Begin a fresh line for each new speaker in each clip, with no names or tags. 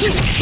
押した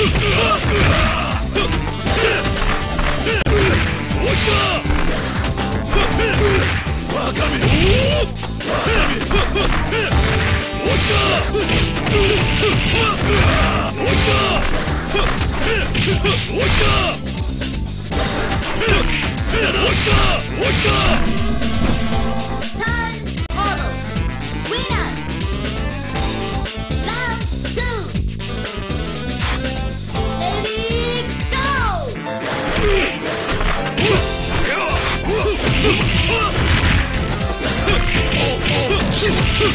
この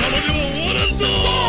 ままでは終わらんぞ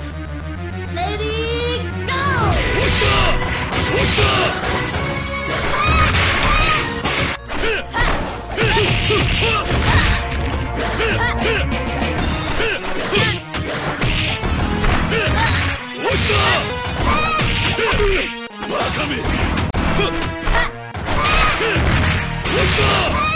ま
す。レディーゴ
ー
押した押したバカめ。押した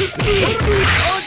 よ
し!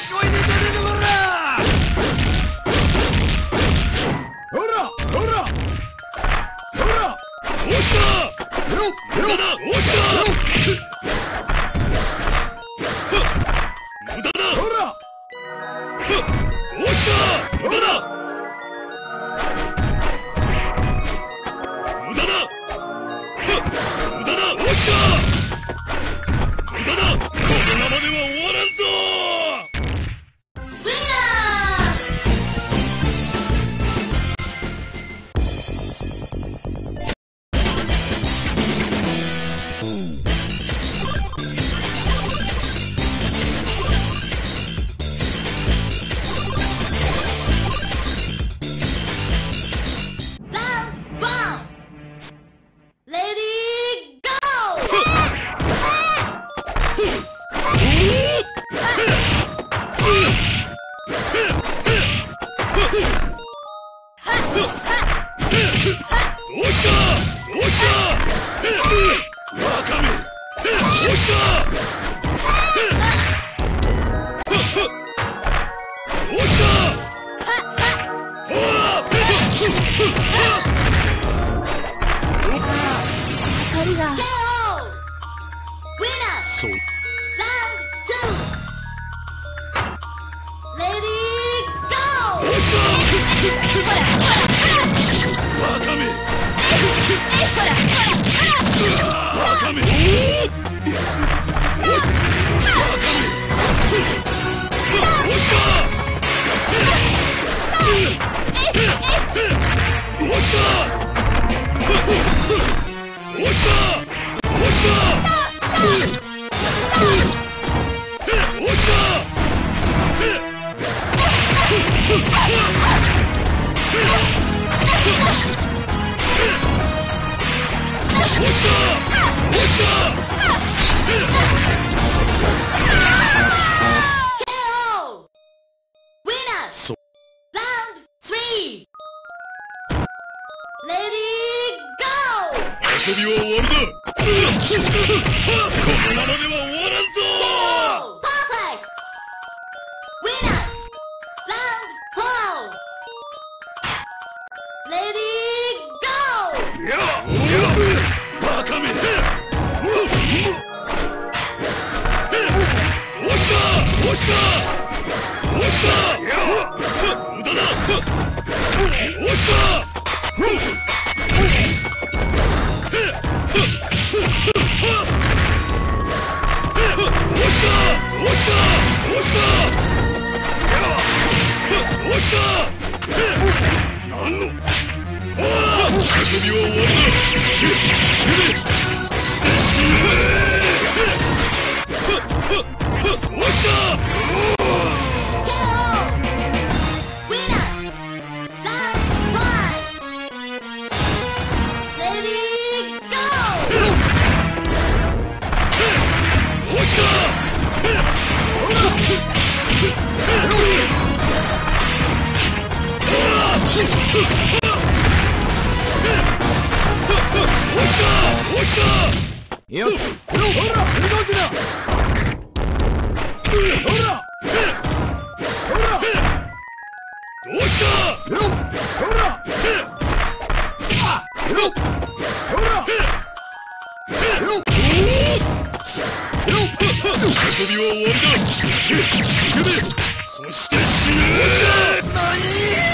びは終わりだ。そし
て
死ぬ何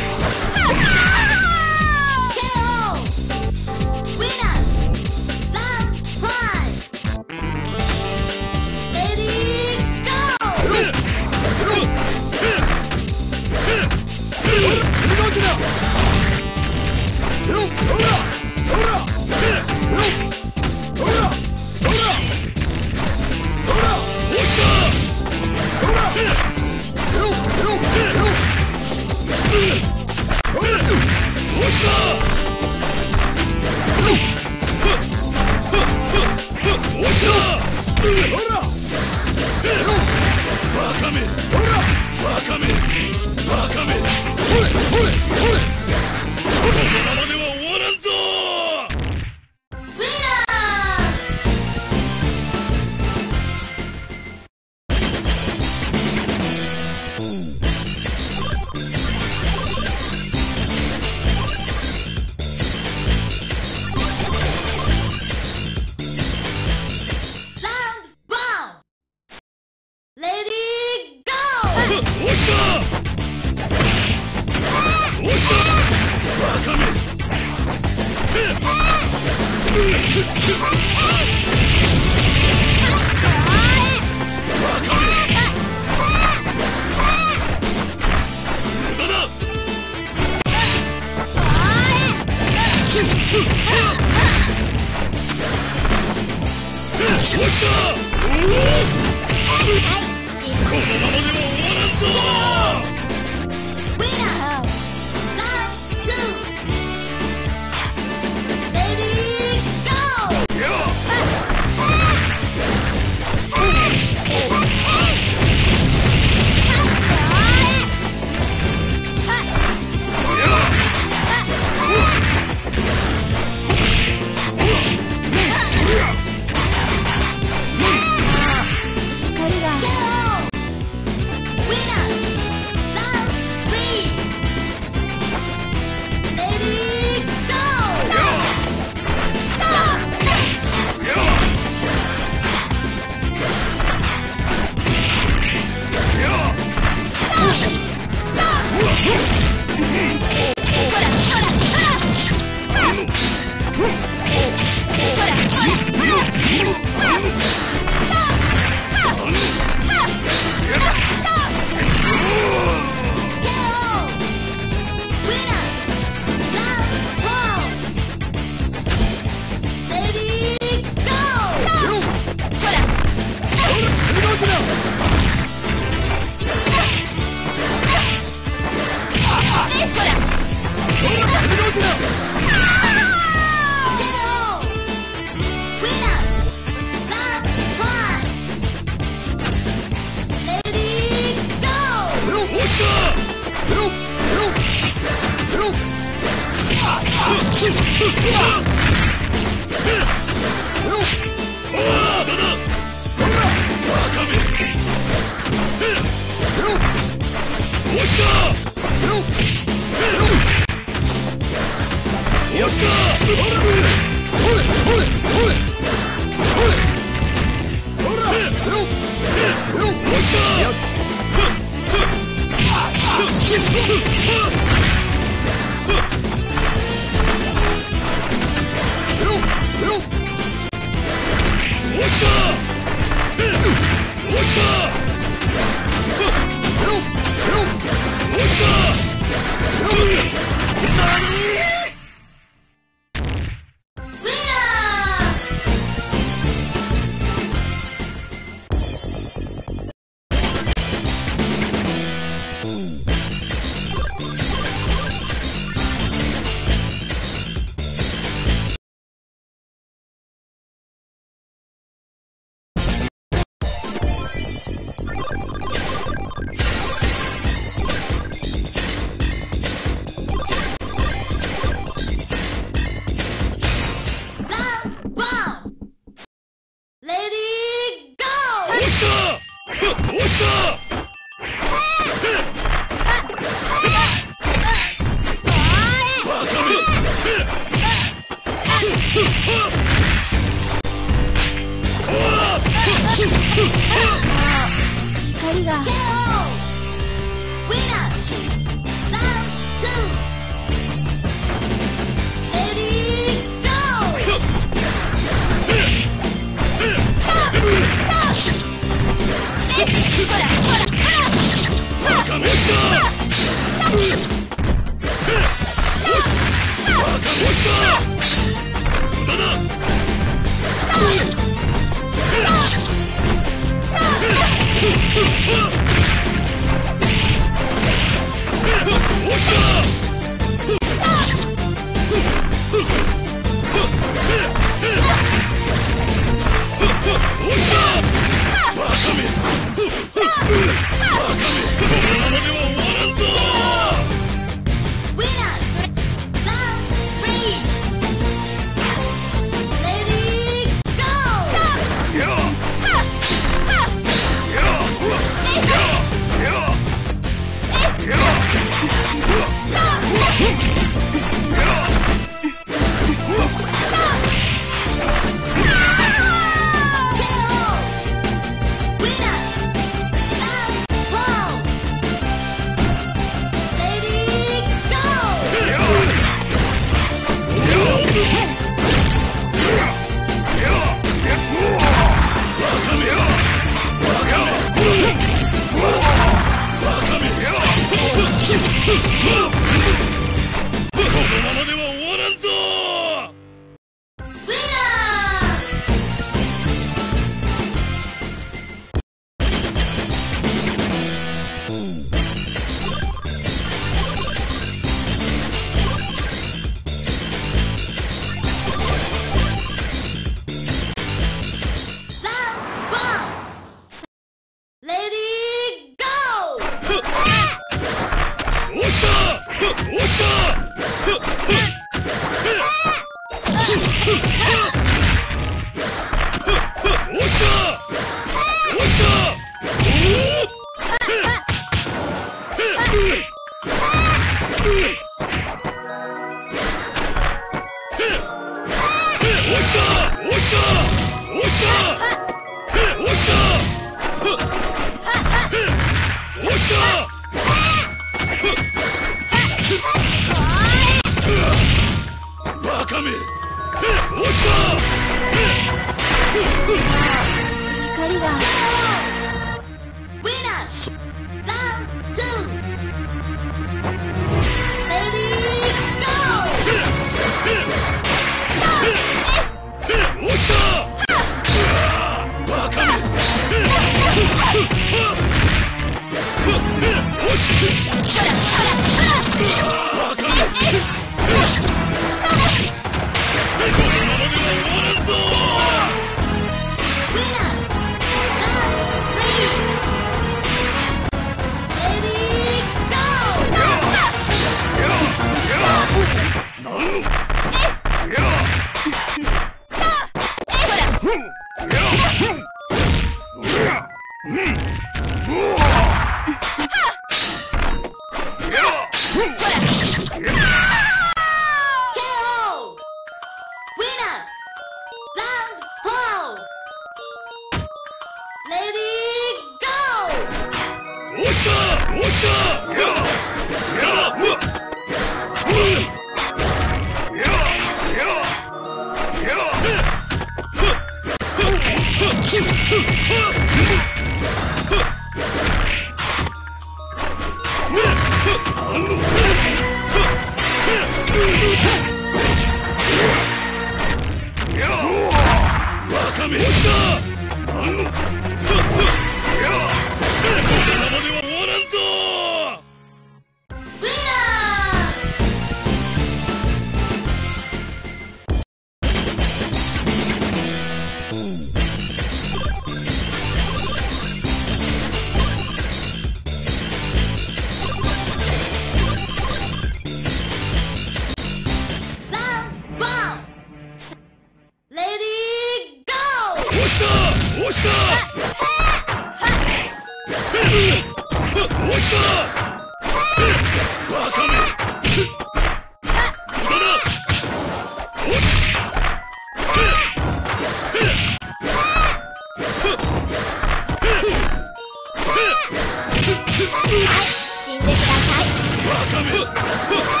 Huh. Huh.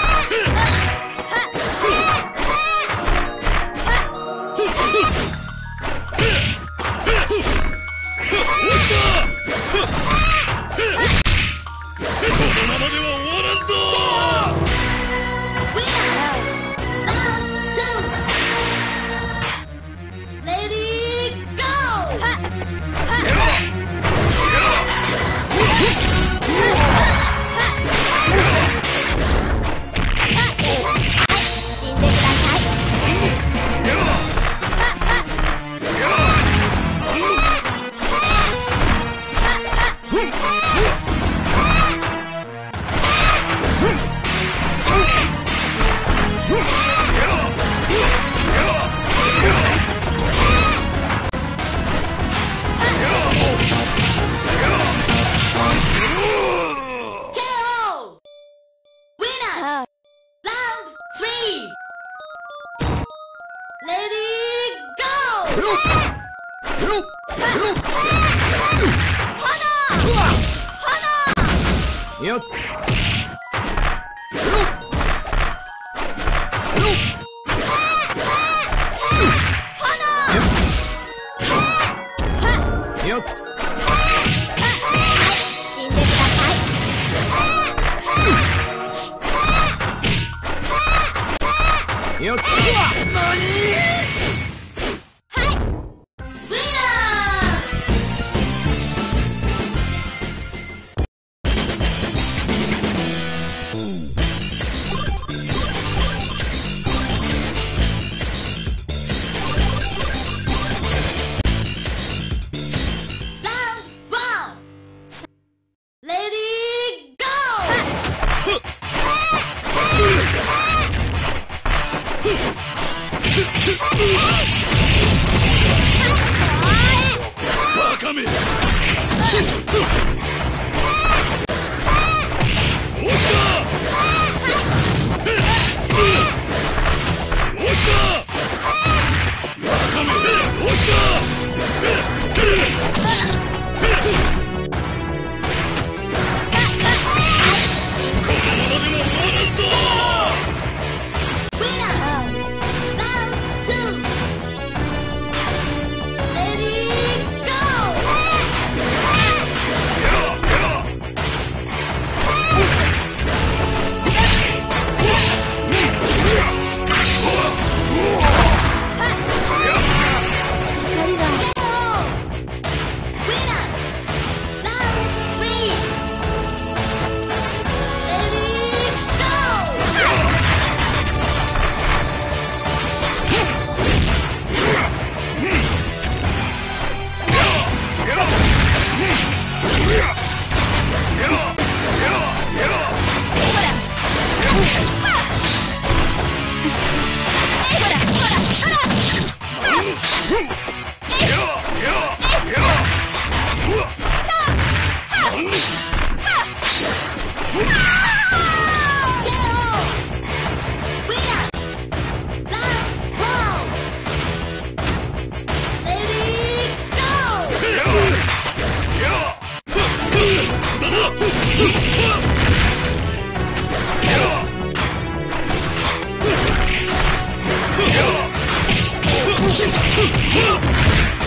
Huh?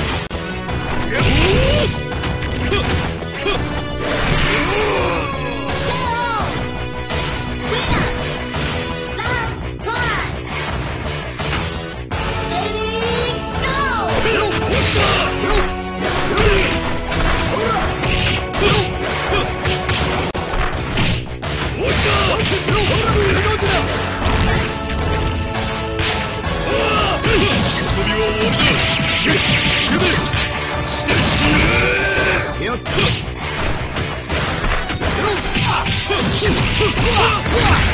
Ah!